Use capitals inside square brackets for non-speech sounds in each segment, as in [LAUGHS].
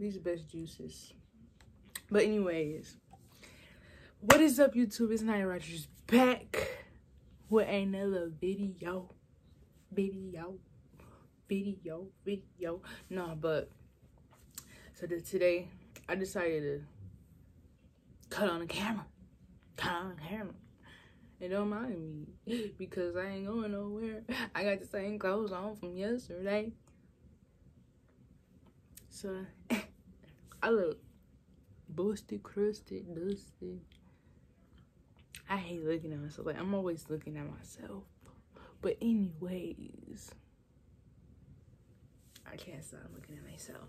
These best juices. But anyways, what is up YouTube? It's Nyah Rogers back with another video. Video. Video. Video. No, but so that today I decided to cut on the camera. Cut on the camera. And don't mind me [LAUGHS] because I ain't going nowhere. I got the same clothes on from yesterday. So [LAUGHS] I look busted, crusted, dusty. I hate looking at myself. Like I'm always looking at myself. But anyways, I can't stop looking at myself.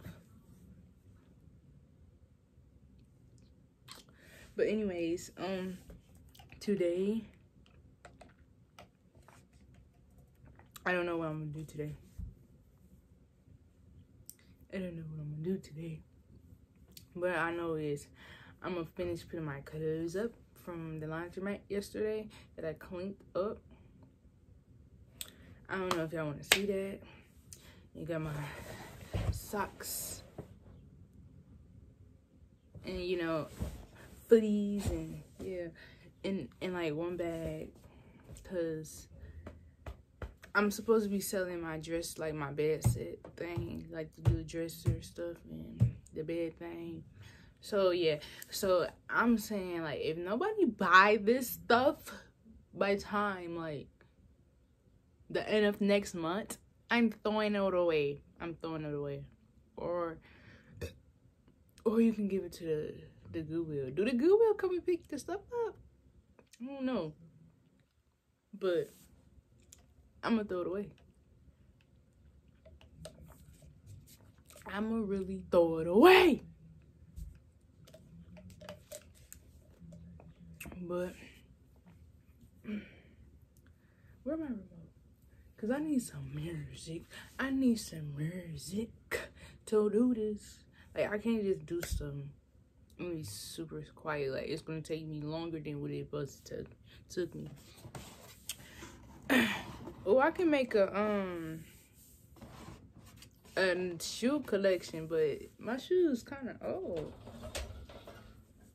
But anyways, um today I don't know what I'm gonna do today. I don't know what I'm gonna do today. But I know is I'm gonna finish putting my clothes up from the laundromat yesterday that I cleaned up. I don't know if y'all want to see that. You got my socks and you know footies and yeah in in like one bag because I'm supposed to be selling my dress like my bed set thing like the dresser stuff and the bed thing. So yeah, so I'm saying like if nobody buy this stuff by time like the end of next month, I'm throwing it away. I'm throwing it away. Or or you can give it to the the Goodwill. Do the Goodwill come and pick the stuff up? I don't know. But I'm gonna throw it away. I'ma really throw it away. But [CLEARS THROAT] where my remote? Cause I need some music. I need some music to do this. Like I can't just do some. Be super quiet. Like it's gonna take me longer than what it was to took me. [CLEARS THROAT] oh, I can make a um a shoe collection, but my shoes kind of old.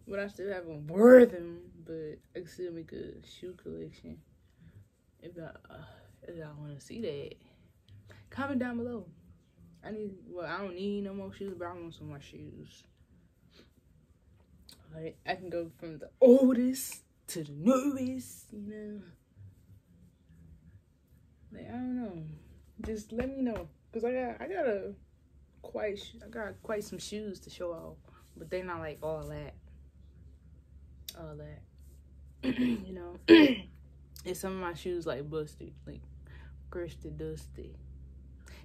But I still haven't worn them, but I can still make a shoe collection. If I, uh, if y'all want to see that, comment down below. I need, well, I don't need no more shoes, but I want some more shoes. Like, I can go from the oldest to the newest, you know. Like, I don't know. Just let me know. Cause I got I got a quite I got quite some shoes to show off, but they're not like all that, all that. [CLEARS THROAT] you know, [CLEARS THROAT] and some of my shoes like busted, like crusted, dusty.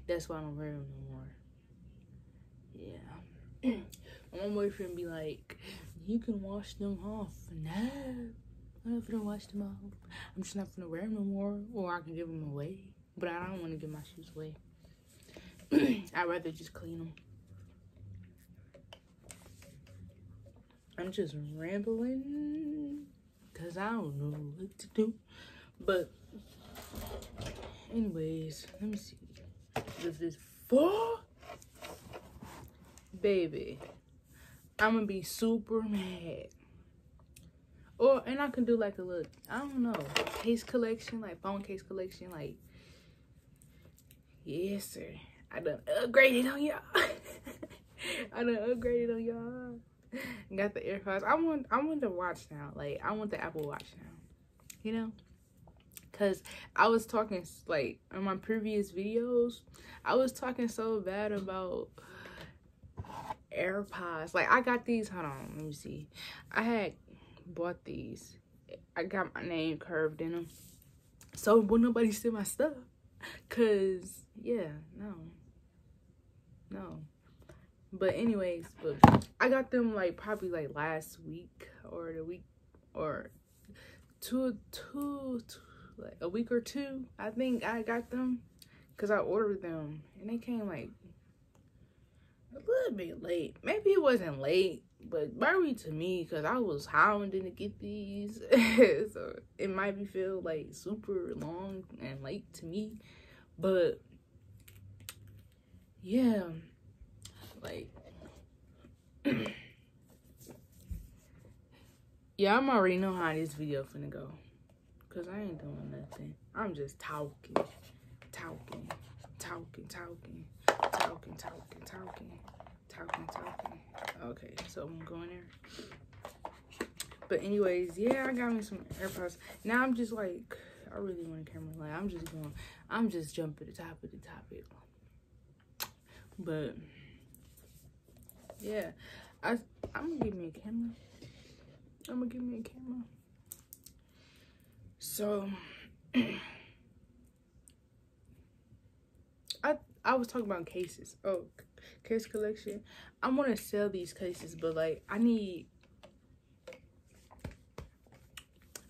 That's why I don't wear them no more. Yeah. [CLEARS THROAT] my boyfriend be like, you can wash them off. No, I'm not gonna wash them off. I'm just not gonna wear them no more, or I can give them away. But I don't want to give my shoes away. [CLEARS THROAT] I'd rather just clean them. I'm just rambling because I don't know what to do. But, anyways, let me see. This is for baby. I'm gonna be super mad. Or and I can do like a little I don't know, case collection, like phone case collection, like yes sir. I done upgraded on y'all. [LAUGHS] I done upgraded on y'all. Got the AirPods. I want I want the watch now. Like I want the Apple Watch now. You know? Cause I was talking like in my previous videos, I was talking so bad about AirPods. Like I got these, hold on, let me see. I had bought these. I got my name curved in them. So will nobody steal my stuff. Cause yeah, no no but anyways but i got them like probably like last week or the week or two two, two like a week or two i think i got them because i ordered them and they came like a little bit late. Maybe it wasn't late, but very to me because I was hounding to get these. [LAUGHS] so it might be feel like super long and late to me. But yeah, like [CLEARS THROAT] yeah, I'm already know how this video finna go. Cause I ain't doing nothing. I'm just talking, talking, talking, talking, talking, talking, talking, talking, talking. Okay, so I'm going there. But anyways, yeah, I got me some AirPods. Now I'm just like, I really want a camera. Like I'm just going, I'm just jumping the top of the topic. But yeah, I I'm gonna give me a camera. I'm gonna give me a camera. So [CLEARS THROAT] I I was talking about cases. Oh, case collection. I want to sell these cases, but like I need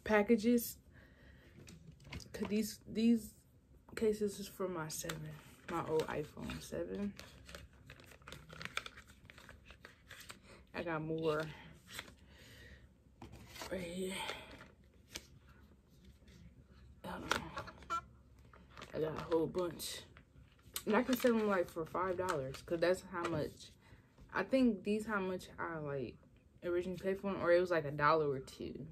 packages. Cause these these cases is for my seven, my old iPhone seven. I got more right here. I got a whole bunch. And I can sell them like for five dollars because that's how much I think these how much I like originally paid for them, or it was like a dollar or two.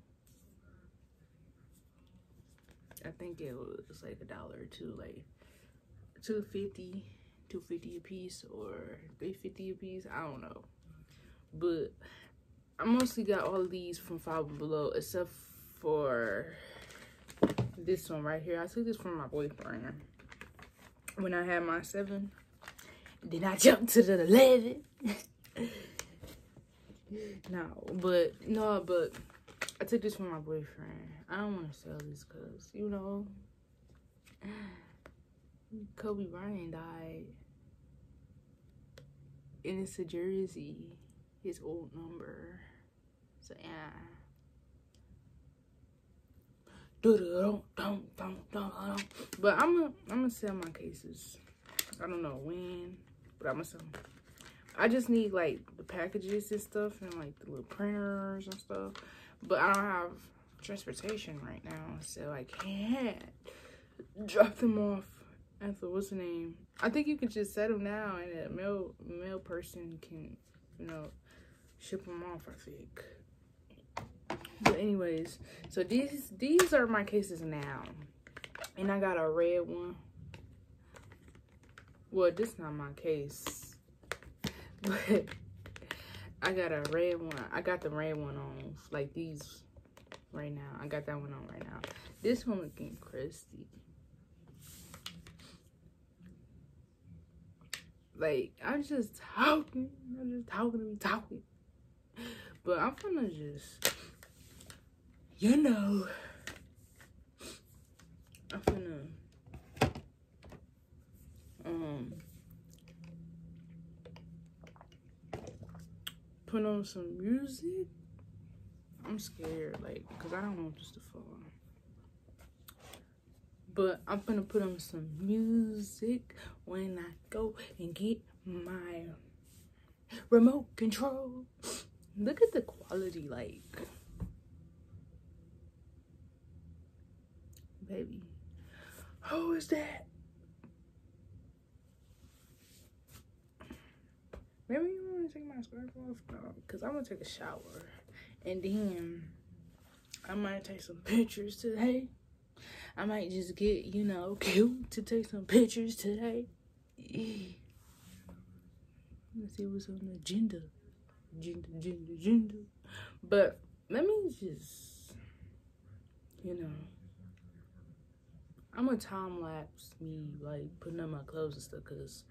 I think it was like a dollar or two, like 250 250 a piece or 350 a piece. I don't know. But I mostly got all of these from Five Below except for this one right here. I took this from my boyfriend when I had my seven. Then I [LAUGHS] jumped to the 11. [LAUGHS] no, but, no, but I took this from my boyfriend. I don't want to sell this because, you know, [SIGHS] Kobe Bryant died. And it's a jersey, his old number. So, yeah. But I'm gonna I'm gonna sell my cases. I don't know when, but I'm gonna sell them. I just need like the packages and stuff and like the little printers and stuff. But I don't have transportation right now, so I can't drop them off at the what's the name. I think you can just set them now and a mail mail person can, you know, ship them off, I think. But anyways, so these these are my cases now. And I got a red one. Well, this not my case. [LAUGHS] But I got a red one. I got the red one on. Like these right now. I got that one on right now. This one looking crusty. Like, I'm just talking. I'm just talking to be talking. But I'm gonna just you know, I'm gonna um put on some music. I'm scared, like, cause I don't want this to fall. But I'm gonna put on some music when I go and get my remote control. Look at the quality, like. baby. Who is that? Maybe you want to take my scarf off? No, because I'm to take a shower. And then I might take some pictures today. I might just get, you know, cute to take some pictures today. Let's see what's on the agenda. But let me just, you know. I'm gonna time lapse me like putting on my clothes and stuff because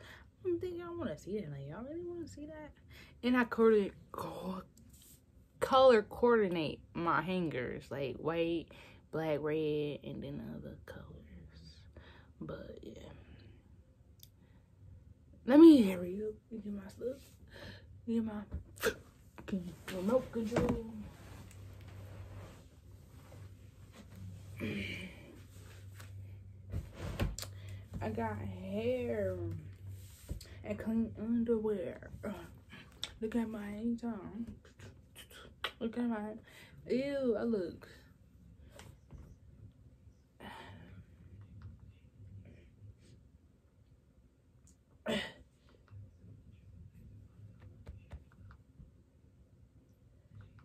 I don't think y'all want to see that. Like y'all really want to see that? And I coordinate color coordinate my hangers like white, black, red, and then other colors. But yeah. Let me hurry up and get my stuff. Get my remote control. I got hair. and clean underwear. Look at my time. Look at my ew. I look.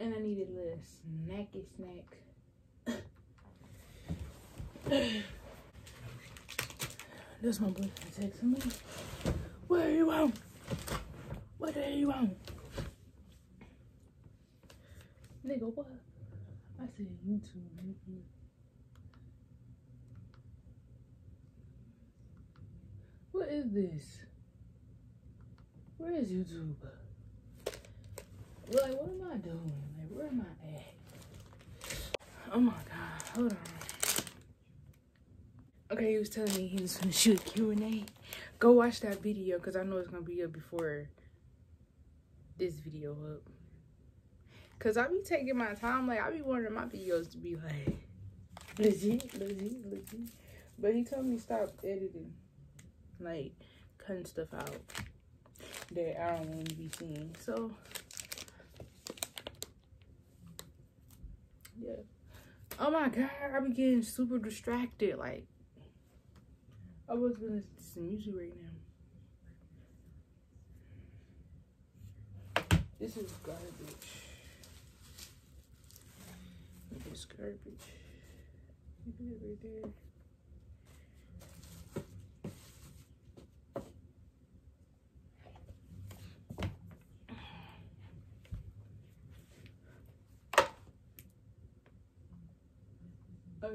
And I needed a little snacky snack. That's my boyfriend texting me. What do you want? What do you want? Nigga, what? I said YouTube. Nigga. What is this? Where is YouTube? Like, what am I doing? Where am I at? Oh my god, hold on. Okay, he was telling me he was gonna shoot a Q&A. Go watch that video, because I know it's gonna be up before this video up. Cause I be taking my time, like I be wanting my videos to be like legit, legit, legit. But he told me stop editing, like cutting stuff out that I don't want to be seeing. So yeah. Oh my god, I be getting super distracted. Like I was gonna listen to some music right now. This is garbage. This garbage. Look at right there.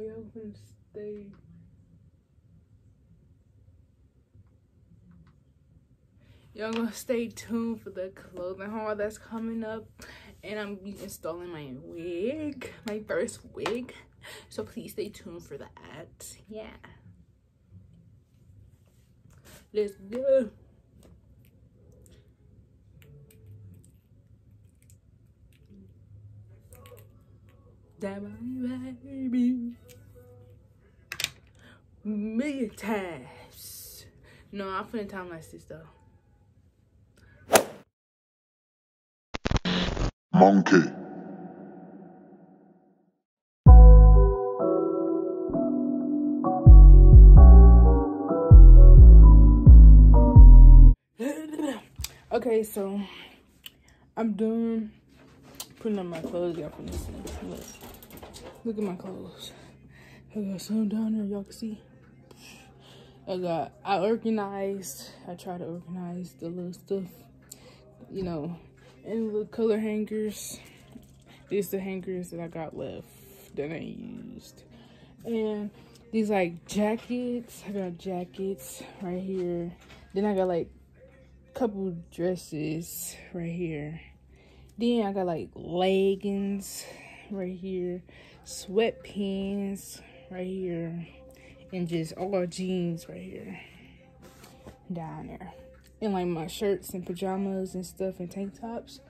Y'all gonna stay. Y'all gonna stay tuned for the clothing haul that's coming up. And I'm installing my wig, my first wig. So please stay tuned for that. Yeah. Let's go. My baby. Million times. No, I'm finna time like this though. Monkey. [COUGHS] okay, so I'm done putting on my clothes. Y'all can see. Look. Look at my clothes. I got some down there, y'all can see. I got, I organized, I try to organize the little stuff, you know, and the color hangers. These the hangers that I got left that I used. And these like jackets, I got jackets right here. Then I got like a couple dresses right here. Then I got like leggings right here, sweatpants right here, and just all jeans right here down there. And like my shirts and pajamas and stuff and tank tops,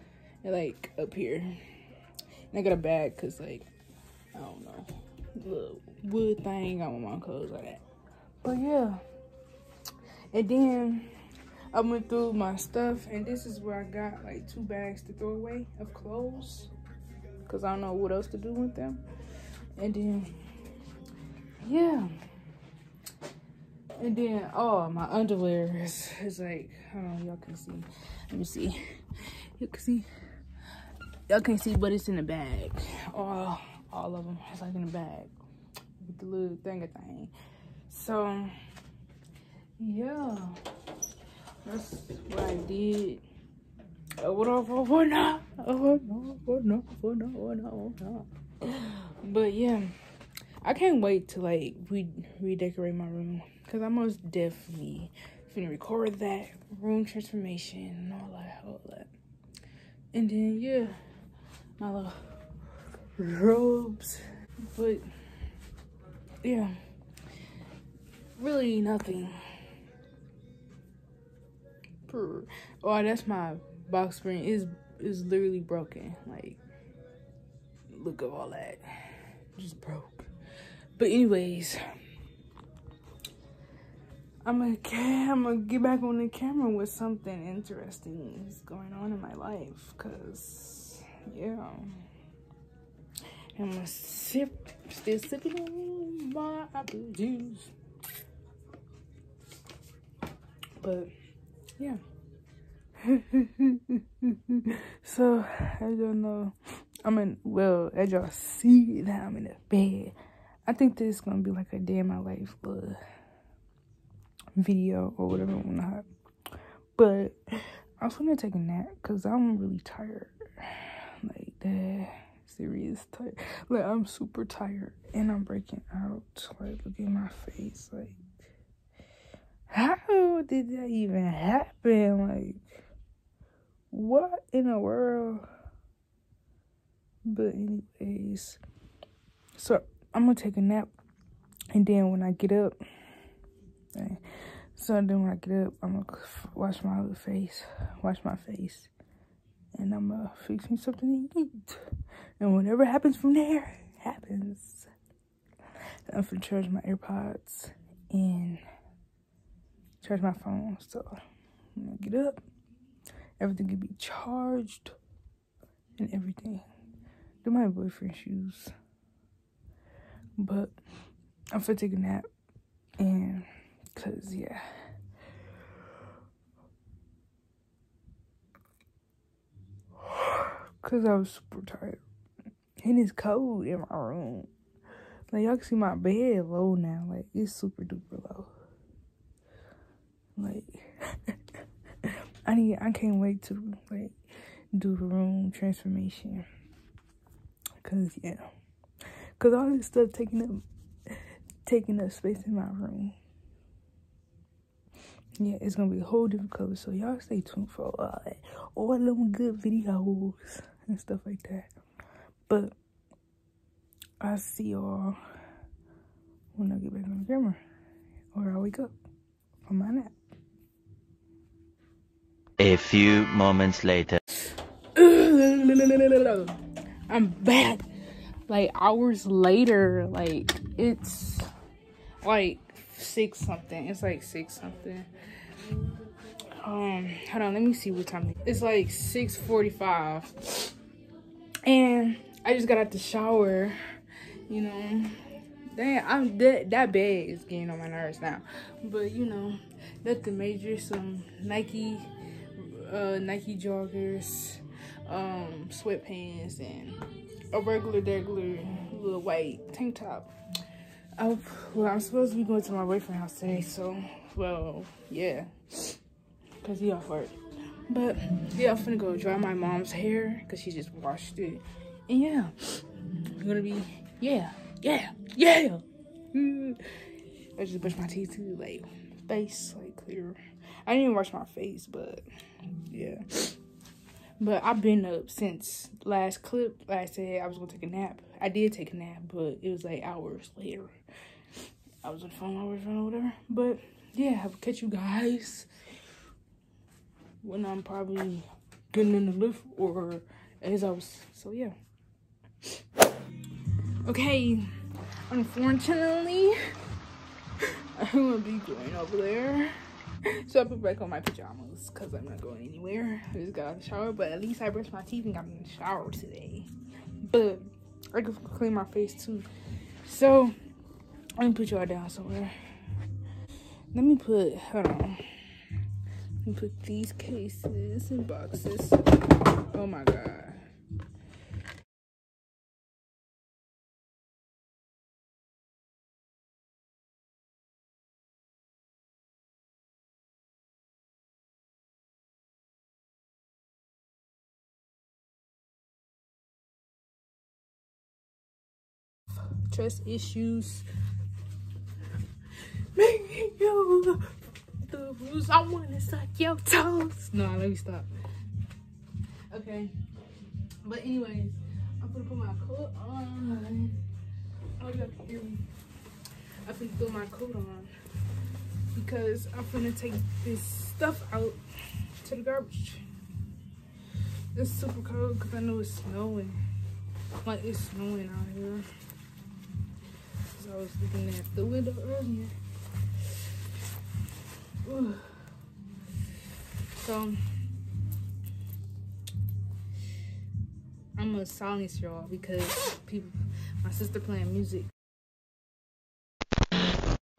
and like up here. And I got a bag because like, I don't know, little wood thing. I want my clothes like that. But yeah. And then I went through my stuff and this is where I got like two bags to throw away of clothes because I don't know what else to do with them. And then, yeah. And then, oh, my underwear is, is like, I don't know, y'all can see. Let me see. You can see. Y'all can't see, but it's in the bag. All, all of them. It's like in the bag with the little thing thing. So, yeah. That's what I did. Oh, oh, oh, oh no, oh no, oh no, oh no, oh no, oh no, oh no. But yeah, I can't wait to like re redecorate my room because I'm most definitely finna record that room transformation and all that, all that. And then yeah, my little robes. But yeah, really nothing. Oh, that's my box spring is is literally broken. Like, look at all that, just broke. But anyways, I'm gonna, I'm gonna get back on the camera with something interesting is going on in my life, cause yeah, I'm gonna sip, still sipping on my apple juice, but yeah. [LAUGHS] so as y'all know, I'm in. Well, as y'all see that I'm in the bed. I think this is gonna be like a day in my life, but video or whatever not. But I'm gonna take a nap because I'm really tired. Like that serious tired. Like I'm super tired and I'm breaking out. Like look at my face. Like how did that even happen? Like what in the world? But anyways, so I'm gonna take a nap and then when I get up, so then when I get up, I'm gonna wash my little face, wash my face, and I'm gonna fix me something to eat. And whatever happens from there, happens. I'm gonna charge my AirPods and charge my phone. So I'm gonna get up, everything can be charged and everything. Do my boyfriend shoes. But I'm gonna take a nap and Cause yeah. [SIGHS] Cause I was super tired. And it's cold in my room. Like y'all can see my bed low now. Like it's super duper low. Like [LAUGHS] I need I can't wait to like do the room transformation. Cause yeah. Cause all this stuff taking up taking up space in my room yeah, it's gonna be a whole different color. So y'all stay tuned for all that, all them good videos and stuff like that. But I see y'all when I get back on the camera, or I wake up from my nap. A few moments later. [SIGHS] I'm back. Like hours later, like it's like six something. It's like six something. Um, hold on, let me see what time it is. It's like 6:45, and I just got out the shower. You know, damn, I'm that that bed is getting on my nerves now. But you know, nothing major. Some Nike, uh, Nike joggers, um, sweatpants, and a regular, regular little white tank top. Oh, well, I'm supposed to be going to my boyfriend's house today, so, well, yeah, because he off work. But, yeah, I'm finna go dry my mom's hair, because she just washed it. And, yeah, I'm gonna be, yeah, yeah, yeah. I just brush my teeth, too, like, face, like, clear. I didn't even wash my face, but, yeah. But I've been up since last clip. Like I said, I was gonna take a nap. I did take a nap, but it was like hours later. I was on the phone hours or whatever. But yeah, I'll catch you guys when I'm probably getting in the lift or as I was. So yeah. Okay, unfortunately, [LAUGHS] I'm gonna be going over there. [LAUGHS] So I put back on my pajamas because I'm not going anywhere. I just got out of the shower, but at least I brushed my teeth and got in the shower today. But I can clean my face too. So let me put y'all down somewhere. Let me put, hold on. Let me put these cases and boxes. Oh my God. Trust issues. Maybe you the rules. I wanna suck your toes. No, let me stop. Okay. But anyways, I'm gonna put my coat on. Oh, you to hear me. I'm gonna put my coat on because I'm gonna take this stuff out to the garbage. It's super cold because I know it's snowing. Like it's snowing out here. I was looking at the window earlier. So I'm gonna silence y'all because people, my sister playing music.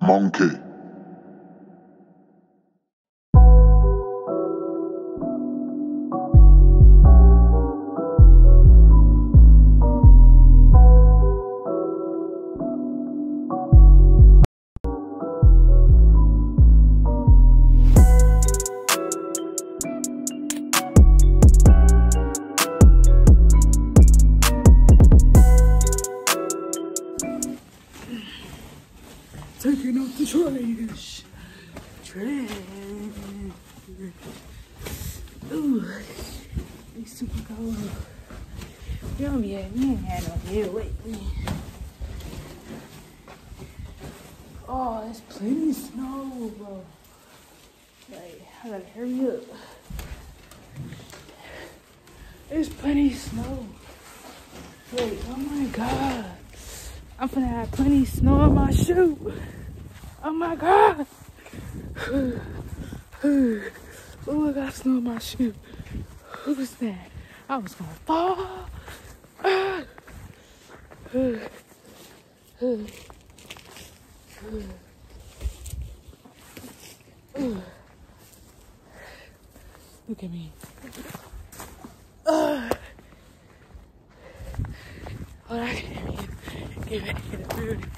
Monkey. Oh, it's plenty of snow, bro. Like, I gotta hurry up. There's plenty of snow. Wait, oh my god. I'm gonna have plenty of snow on my shoe. Oh my god. Oh, I got snow on my shoe. Who was that? I was gonna fall. Ah. Ah. Ah. Ah. Look at me. Ah. Oh, I can hear you. Get back in the building.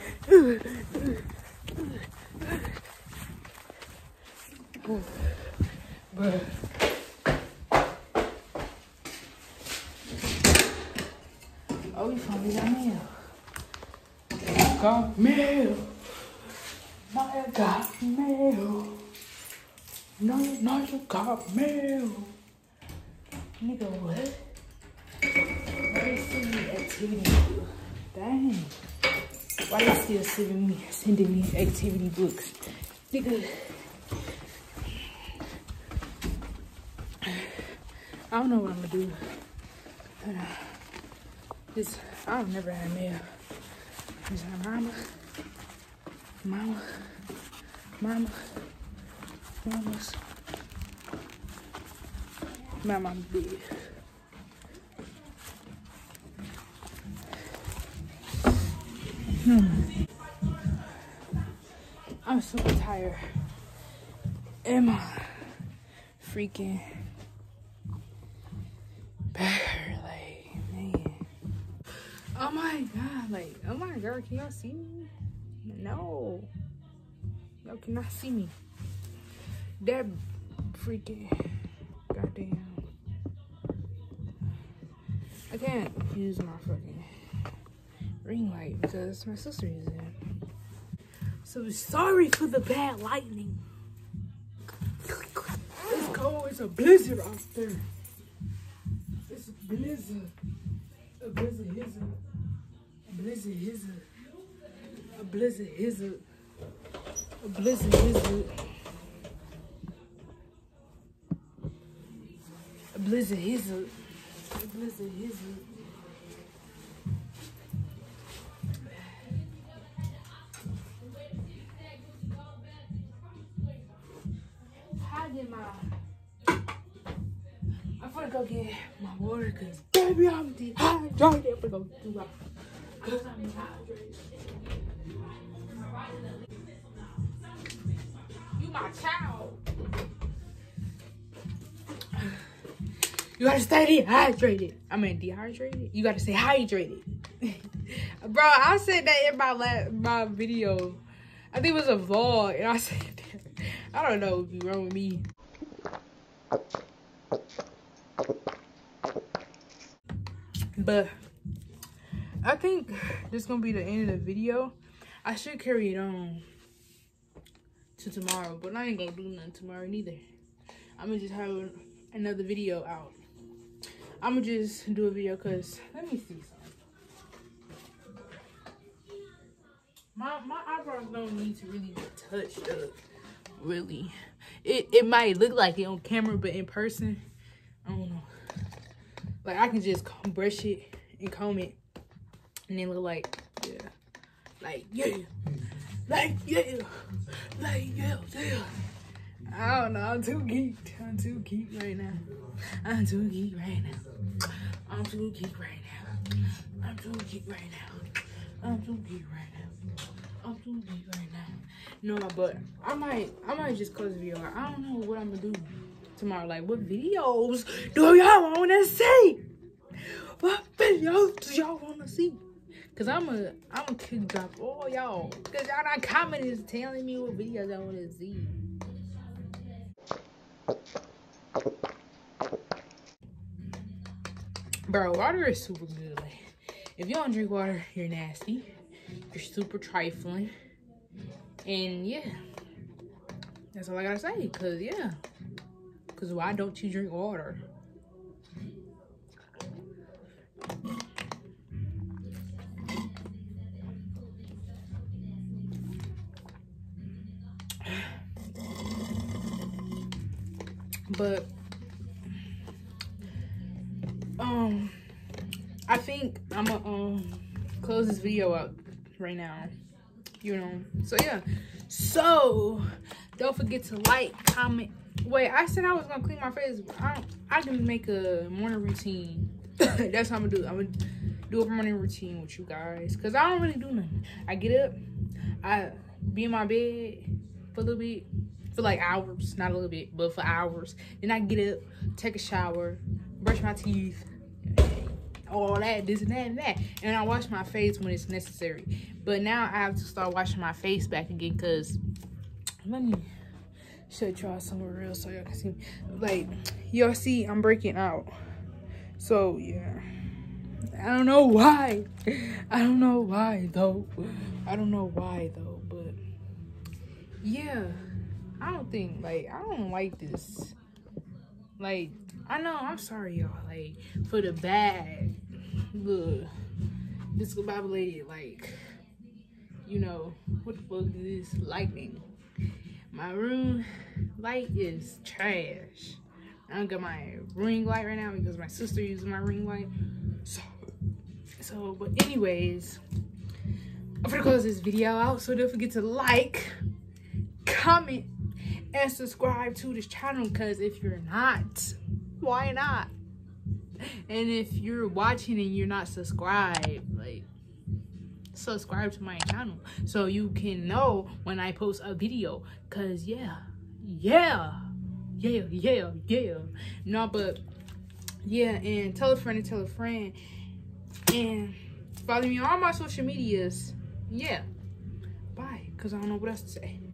Bruh. Oh, we finally got mail. Got mail. Now you got mail. No, you know you got mail. Nigga, what? Why they sending me activity book? Dang. Why they still sending me sending me activity books? Nigga. I don't know what I'm gonna do. But, uh, This I've never had mail. This my mama, mama, mama, mama's, mama big. Hmm. I'm super tired. My freaking man. Oh my god, like, oh my god, can y'all see me? No. Y'all cannot see me. That freaking goddamn. I can't use my fucking ring light because my sister uses it. So sorry for the bad lightning. It's cold. It's a blizzard out there. It's a blizzard. A blizzard hizzard. A blizzard. A blizzard hizzard. A blizzard hizzard. A blizzard hizzard. A blizzard hizzard. How did my I'm gonna go get my water because baby I'm dehydrated. I'm gonna go do my because I'm dehydrated. My child. You gotta stay dehydrated. I mean dehydrated. You gotta stay hydrated. [LAUGHS] Bro, I said that in my last my video. I think it was a vlog, and I [LAUGHS] said that. I don't know what's wrong with me. But I think this is gonna be the end of the video. I should carry it on to tomorrow, but I ain't gonna do nothing tomorrow neither. I'm gonna just have another video out. I'm gonna just do a video because let me see something. My my eyebrows don't need to really be touched up. Really, it it might look like it on camera, but in person, I don't know. Like I can just brush it and comb it, and then look like yeah, like yeah, like yeah, like yeah. I don't know. I'm too geeked. I'm too geeked right now. I'm too geeked right now. I'm too geeked right now. I'm too geeked right now. I'm too geeked right now. I'm too geeked right now. No, but I might, I might just close the video. I don't know what I'm gonna do tomorrow. Like, what videos do y'all want to see? What videos do y'all want to see? Cause I'm a, I'm a kick drop all y'all. Cause y'all not commenting telling me what videos I want to see. Bro, water is super good. Like, if you don't drink water, you're nasty. You're super trifling. And yeah, that's all I gotta say. Cause yeah, cause why don't you drink water? But um I think I'm gonna um close this video up right now. You know. So yeah. So don't forget to like, comment. Wait, I said I was gonna clean my face. I I can make a morning routine. [COUGHS] That's what I'm gonna do. I'm gonna do a morning routine with you guys. Cause I don't really do nothing. I get up, I be in my bed for a little bit, for like hours, not a little bit, but for hours. Then I get up, take a shower, brush my teeth, all that, this and that and that. And I wash my face when it's necessary. But now I have to start washing my face back again because let me show y'all somewhere real so y'all can see. Like, y'all see I'm breaking out. So yeah. I don't know why. I don't know why though. I don't know why though, but yeah. I don't think like I don't like this. Like I know I'm sorry y'all like for the bad. Look, this Bible lady like you know what the fuck is this lightning? My room light is trash. I don't got my ring light right now because my sister uses my ring light. So, so but anyways, I'm gonna close this video out. So don't forget to like, comment, and subscribe to this channel because if you're not why not? And if you're watching and you're not subscribed like subscribe to my channel so you can know when i post a video. Because yeah yeah yeah yeah yeah. No but yeah and tell a friend and tell a friend. And follow me on all my social medias. Yeah. Bye because i don't know what else to say